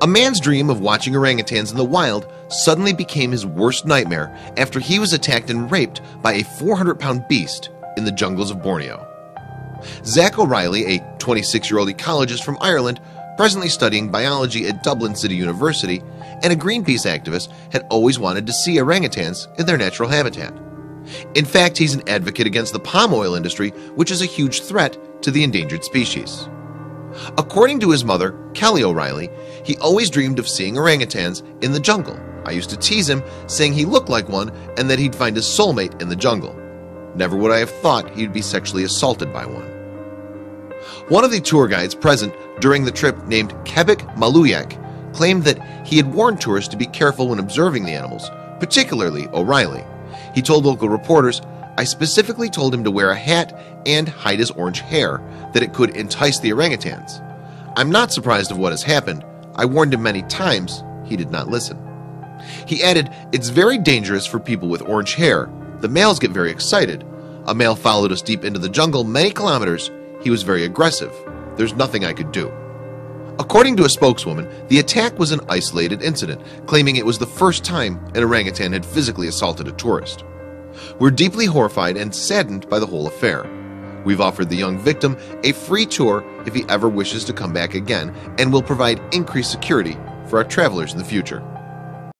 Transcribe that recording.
A man's dream of watching orangutans in the wild suddenly became his worst nightmare after he was attacked and raped by a 400-pound beast in the jungles of Borneo. Zach O'Reilly, a 26-year-old ecologist from Ireland, presently studying biology at Dublin City University, and a Greenpeace activist, had always wanted to see orangutans in their natural habitat. In fact, he's an advocate against the palm oil industry, which is a huge threat to the endangered species. According to his mother, Kelly O'Reilly, he always dreamed of seeing orangutans in the jungle. I used to tease him, saying he looked like one and that he'd find his soulmate in the jungle. Never would I have thought he'd be sexually assaulted by one. One of the tour guides present during the trip named Kebik Maluyak claimed that he had warned tourists to be careful when observing the animals, particularly O'Reilly. He told local reporters, I specifically told him to wear a hat and hide his orange hair, that it could entice the orangutans. I'm not surprised of what has happened. I warned him many times. He did not listen. He added, It's very dangerous for people with orange hair. The males get very excited. A male followed us deep into the jungle many kilometers. He was very aggressive. There's nothing I could do. According to a spokeswoman, the attack was an isolated incident, claiming it was the first time an orangutan had physically assaulted a tourist. We're deeply horrified and saddened by the whole affair. We've offered the young victim a free tour if he ever wishes to come back again and will provide increased security for our travelers in the future.